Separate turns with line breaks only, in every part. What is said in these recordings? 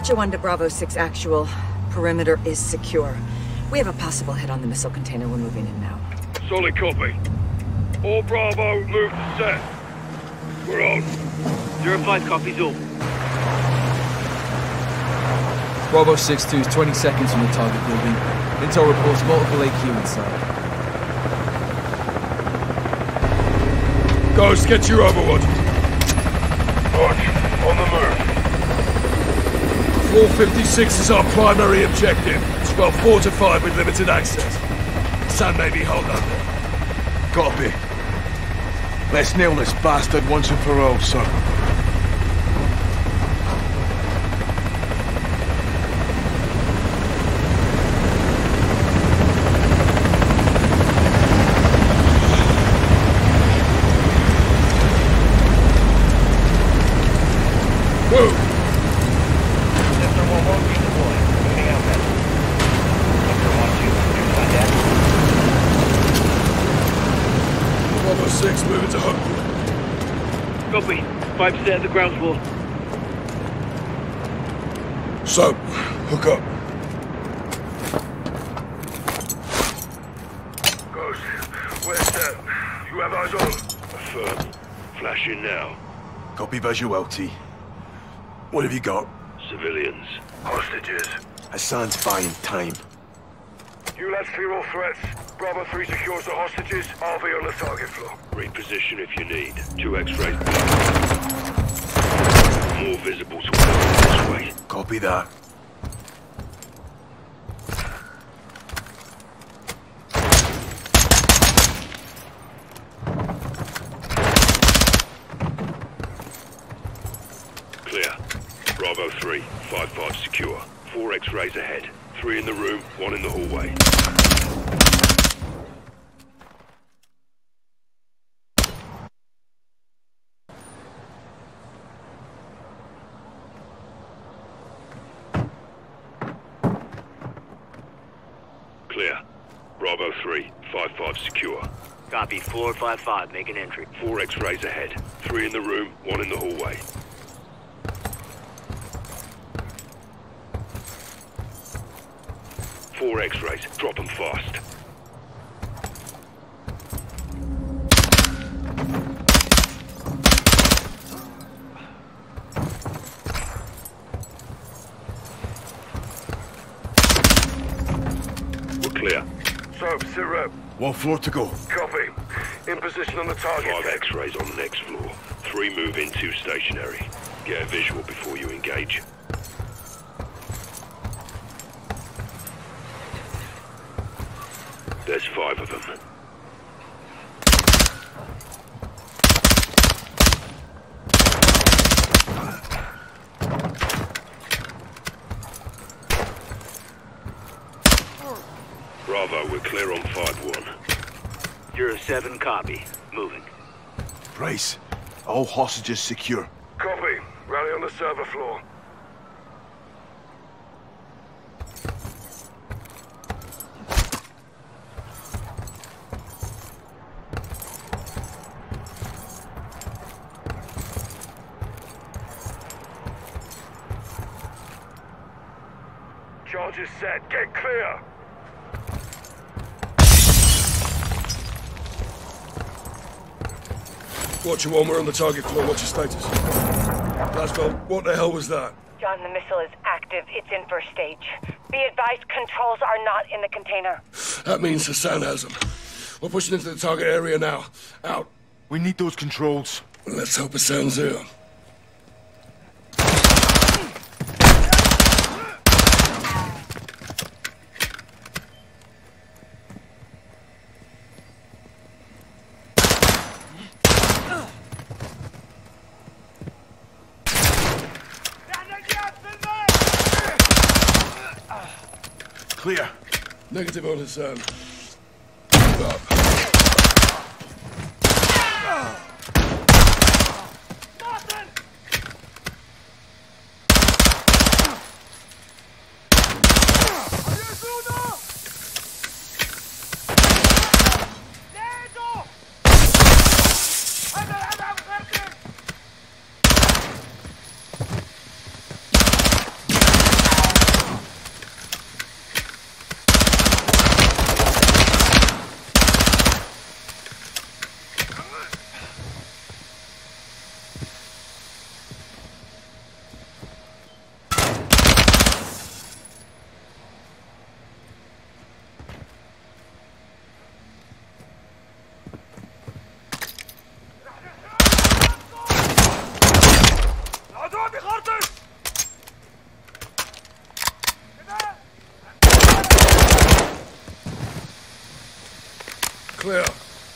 Archer 1 to Bravo 6 actual. Perimeter is secure. We have a possible hit on the missile container. We're moving in now.
Solid copy. All Bravo, move to set. We're on.
Zero five copies all.
Bravo 6-2 is 20 seconds from the target building. Intel reports multiple AQ inside.
Ghost, get your overwatch. Watch, on the move. Floor 56 is our primary objective. It's well fortified with limited access. Sun may be hold up there.
Copy. Let's nail this bastard once and for all, sir.
Move!
Sector 1 won't be deployed. Moving out then. Sector 1 2, find that.
Bravo 6, moving to hook.
Copy. 5% at the ground floor.
So, hook up. Ghost, where's that? You have eyes on? Affirm. Flashing now.
Copy visual, T. What have you got?
Civilians. Hostages.
Hassan's buying time.
You lads clear all threats. Bravo 3 secures the hostages. I'll be on the target floor. Reposition if you need. Two x-rays. More visible to this way.
Copy that.
Clear. Bravo 3, 5-5 secure. Four x-rays ahead. Three in the room, one in the hallway. Clear. Bravo 3, 5-5 secure.
Copy. 455, make an entry.
Four x-rays ahead. Three in the room, one in the hallway. Four x-rays. Drop them fast. We're clear. So, sit rep.
One floor to go.
Copy. In position on the target. Five X-rays on the next floor. Three move in, two stationary. Get a visual before you engage. There's five of them. Bravo, we're clear on 5-1.
You're a 7, copy. Moving.
Price. All hostages secure.
Copy. Rally on the server floor. Charges set. Get clear. Watcher One, we're on the target floor. What's your status? Laswell, what the hell was that?
John, the missile is active. It's in first stage. Be advised, controls are not in the container.
That means Hassan has them. We're pushing into the target area now. Out.
We need those controls.
Let's hope Hassan's here.
Clear.
Negative on Hassan. Move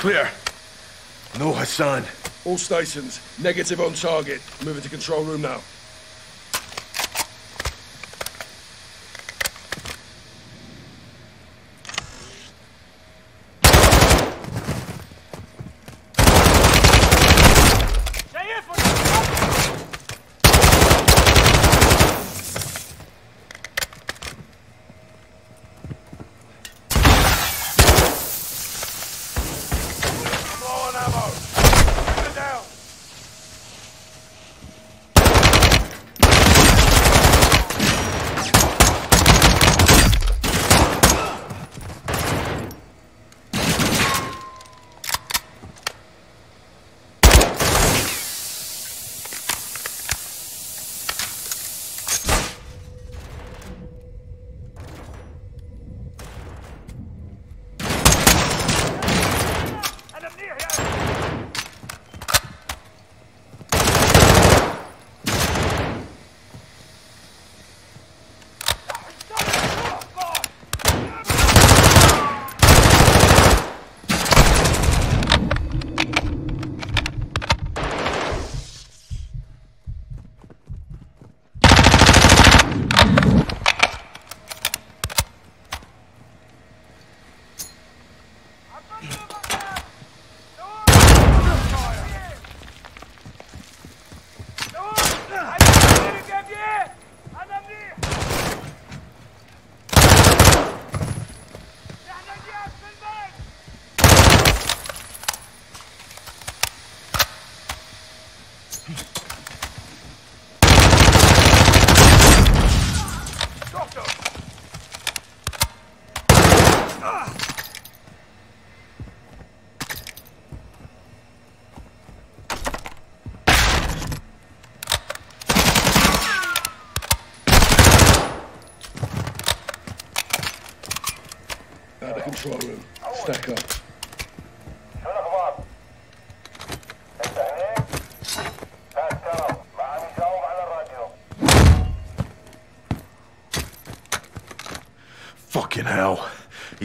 Clear.
No Hassan.
All stations, negative on target. Moving to control room now.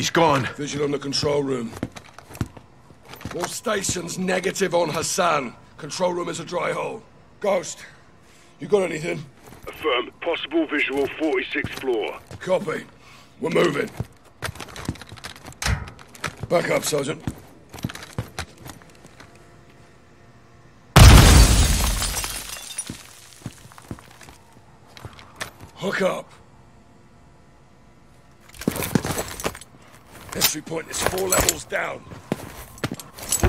He's gone.
Visual on the control room. All stations negative on Hassan. Control room is a dry hole. Ghost, you got anything? Affirm. Possible visual 46th floor. Copy. We're moving. Back up, Sergeant. Hook up. Entry point is four levels down.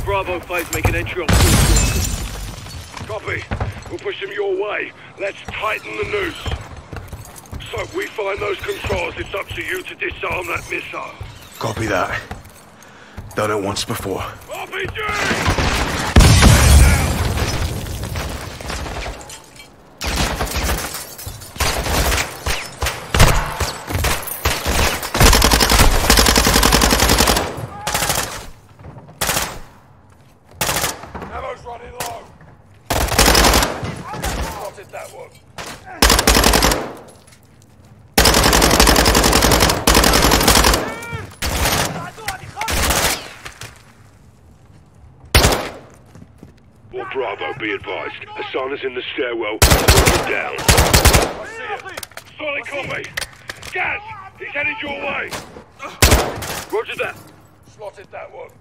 Bravo 5 make an entry on
Copy. We'll push them your way. Let's tighten the noose. So we find those controls, it's up to you to disarm that missile.
Copy that. Done it once before.
RPG! Be advised. Hassan is in the stairwell. Down. I see him. Solid copy. Gaz, he's headed your way. Roger that. Slotted that one. Slotted that one.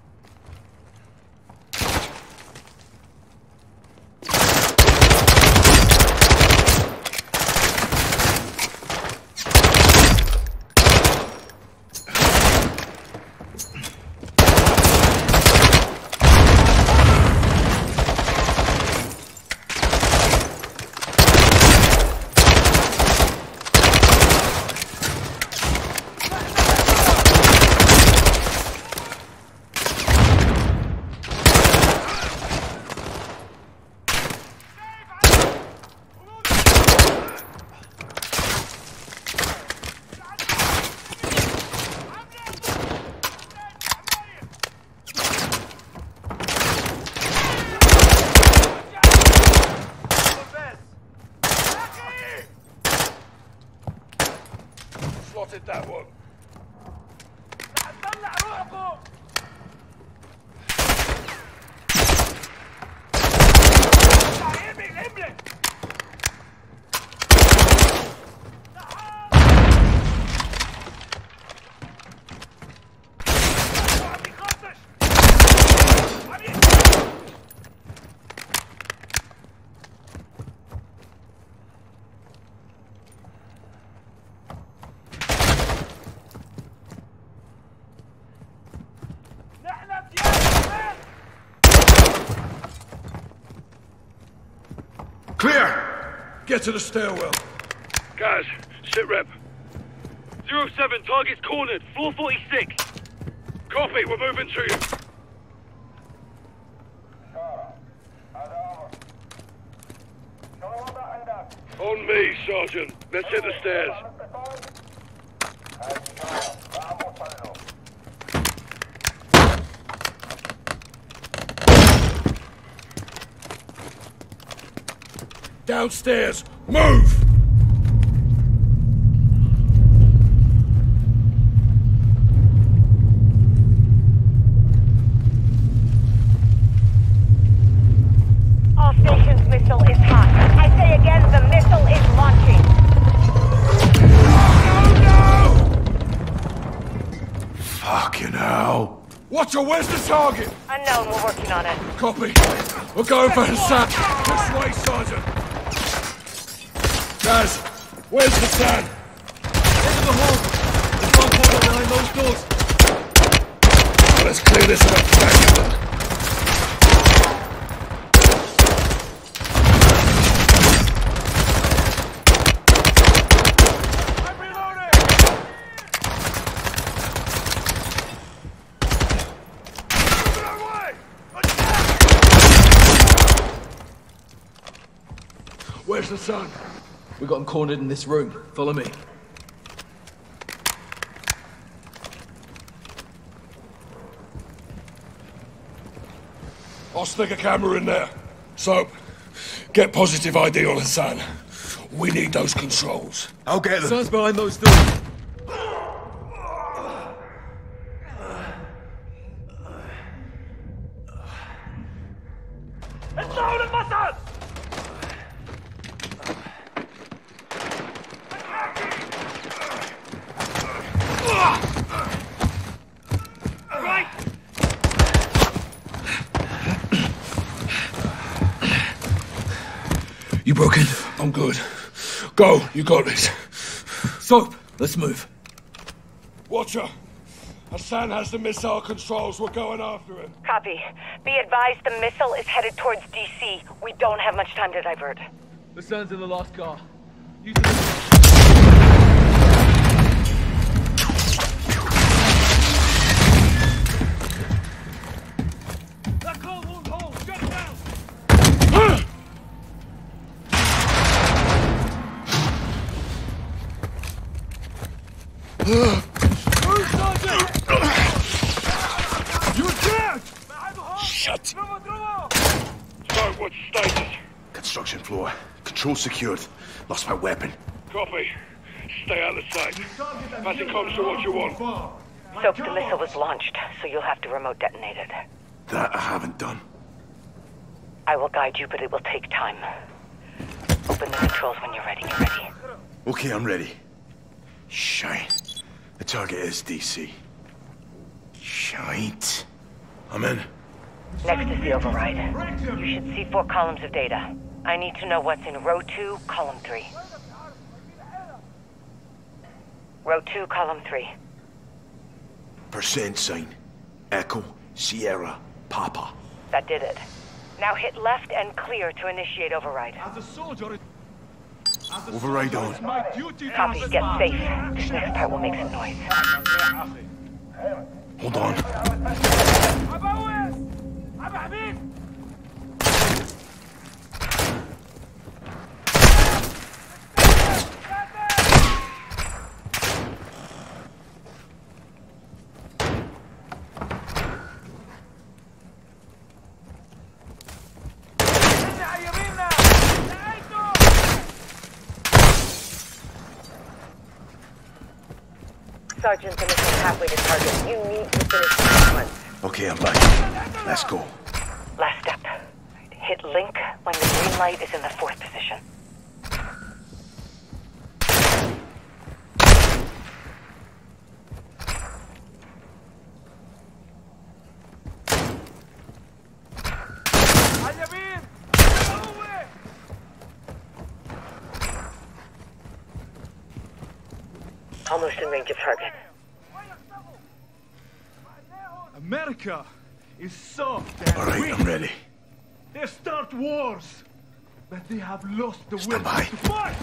Get to the stairwell.
Guys, sit rep. Zero 07, target's cornered. Floor 46.
Copy, we're moving to you. On me, Sergeant. Let's hit the stairs. Downstairs. Move!
All stations missile is hot. I say again, the missile is launching.
Fucking hell.
Watcher, where's the target?
Unknown, we're working on it.
Copy. We're going for Hassan. This way, Sergeant. Gaz, where's Hassan?
Into the hall! There's one portal behind those doors!
Let's clear this up. Where's Hassan?
We got him cornered in this room. Follow me.
I'll stick a camera in there. Soap, get positive ID on Hassan. We need those controls.
I'll get them.
Sun's behind those doors.
You broken? I'm good. Go, you got this.
Soap, let's move.
Watcher, Hassan has the missile controls. We're going after him.
Copy. Be advised the missile is headed towards DC. We don't have much time to divert.
The sun's in the last car. Use the...
You're dead! Shut. So, what's status?
Construction floor. Control secured. Lost my weapon.
Copy. Stay out of sight. Passing comms to what you want.
Soap, the missile was launched, so you'll have to remote detonate it.
That I haven't done.
I will guide you, but it will take time. Open the controls when you're ready. You're ready.
Okay, I'm ready. Shine. The target is DC. Shite. I'm in.
Next is the override. You should see four columns of data. I need to know what's in row two, column three. Row two, column three.
Percent sign. Echo, Sierra, Papa.
That did it. Now hit left and clear to initiate override.
As a soldier, it- as a
Override
soldier,
on.
it's my duty to
Copy, get safe. This next part will make some noise.
Hold on.
Sergeant, the mission's halfway to target. You need to finish this one.
Okay, I'm back. Let's go.
Last step. Hit link when the green light is in the fourth position. Almost in range of target.
America is soft and
All right,
weak.
I'm ready.
They start wars, but they have lost the will to fight.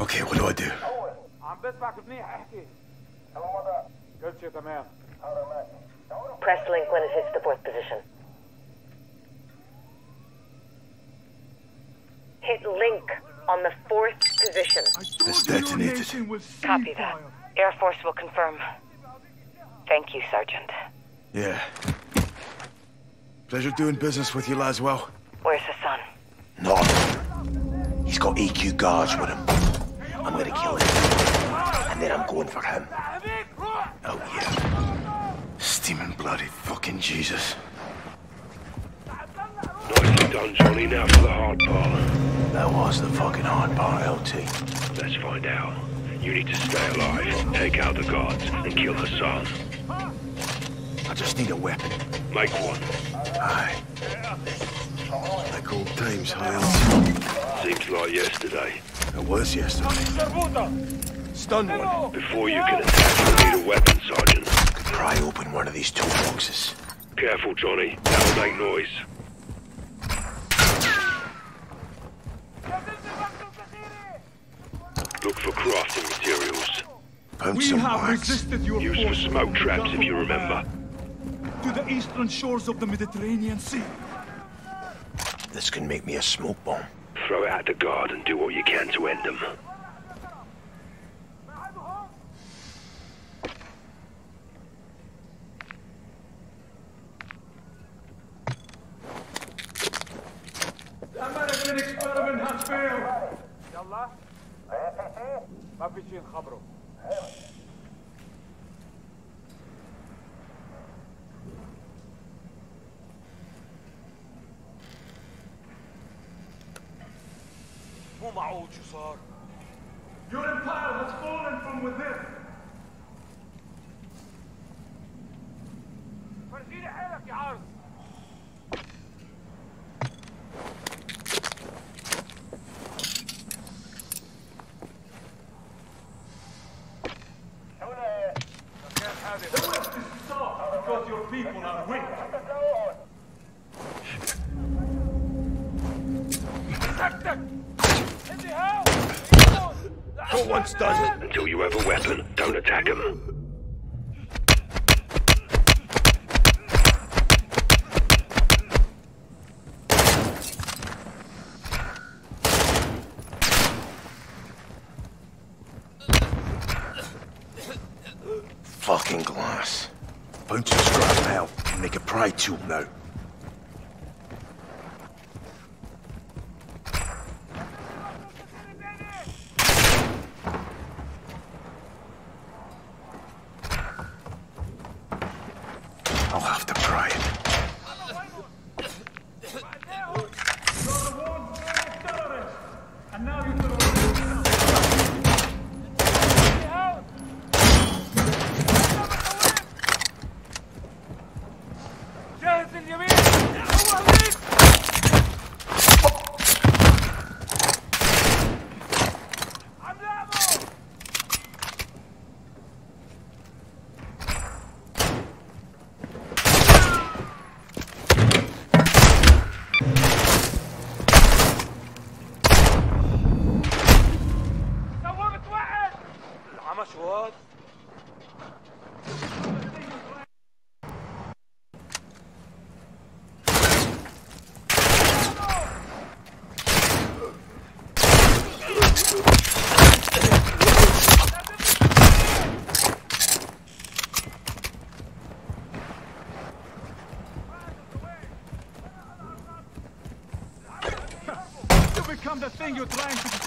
Okay, what do I do?
Press link when it hits the fourth position. Hit link on the fourth position.
I told
It's detonated.
nation will see
Copy that. Air Force will confirm. Thank you, Sergeant.
Yeah. Pleasure doing business with you, Laswell.
Where's Hassan?
No. He's got AQ guards with him. I'm gonna kill him. And then I'm going for him. Oh, yeah. Steaming bloody fucking Jesus.
Nicely done, Johnny. Now for the hard part.
That was the fucking hard part, LT.
Let's find out. You need to stay alive, take out the guards, and kill Hassan.
I just need a weapon.
Make one.
Aye. Like old times, high
Seems like yesterday.
It was yesterday. Stun one.
Before you can attack, you'll need a weapon, Sergeant.
Could pry open one of these toolboxes.
Careful, Johnny. That'll make noise. Look for crafting materials.
Found
We
some
have
wax.
resisted your
Used for
forces
smoke traps, if you remember.
To the eastern shores of the Mediterranean Sea.
This can make me a smoke bomb.
Throw it at the guard and do what you can to end them. Got one stun. Until you have a weapon, don't attack them.
Fucking glass. Found some scrap metal. Make a pry tool now.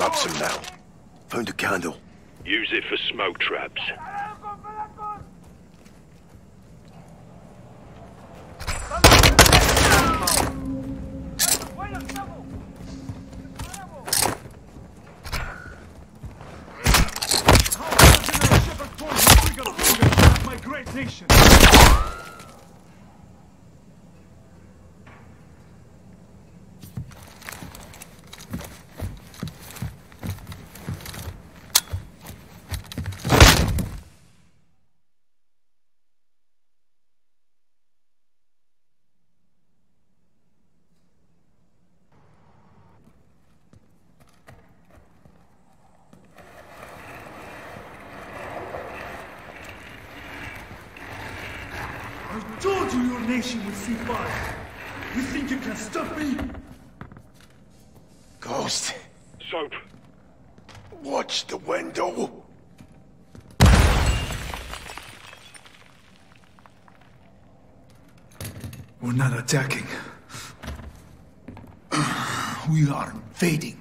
Grab some now. Found a candle.
Use it for smoke traps.
My great nation. I told you your nation would see fire. You think you can stop me?
Ghost,
Soap.
watch the window.
We're not attacking. We are invading.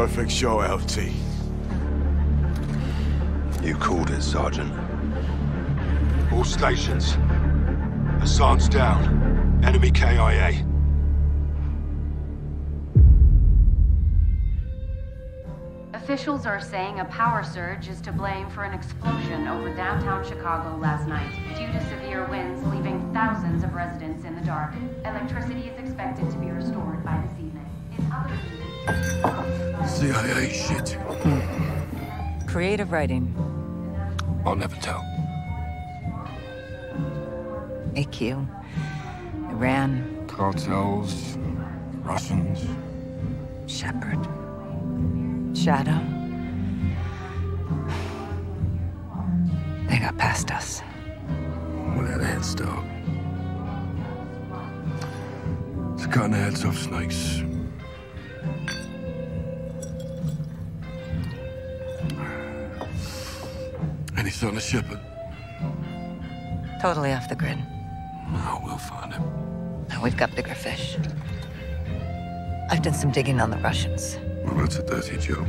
Perfect show, LT.
You called it, Sergeant.
All stations. Hassan's down. Enemy KIA.
Officials are saying a power surge is to blame for an explosion over downtown Chicago last night, due to severe winds leaving thousands of residents in the dark. Electricity is expected to be restored by this evening. In other news,
CIA shit.
Creative writing.
I'll never tell.
AQ. Iran.
Cartels. Russians.
Shepherd. Shadow. They got past us.
Had a head start. It's the heads off snakes. Sign of Shepherd?
Totally off the grid.
Oh, we'll find him.
We've got bigger fish. I've done some digging on the Russians.
Well, that's a dirty job.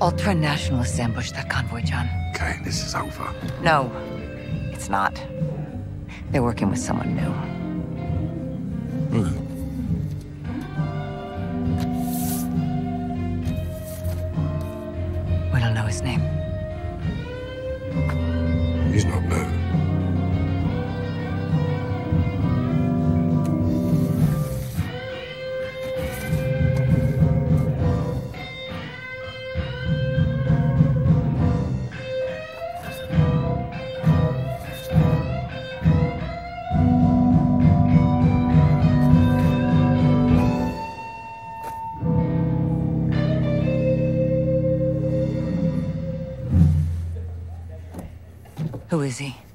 Ultra-nationalists ambushed that convoy, John.
Okay, this is over.
No, it's not. They're working with someone new.
Really?
We don't know his name. Who is he?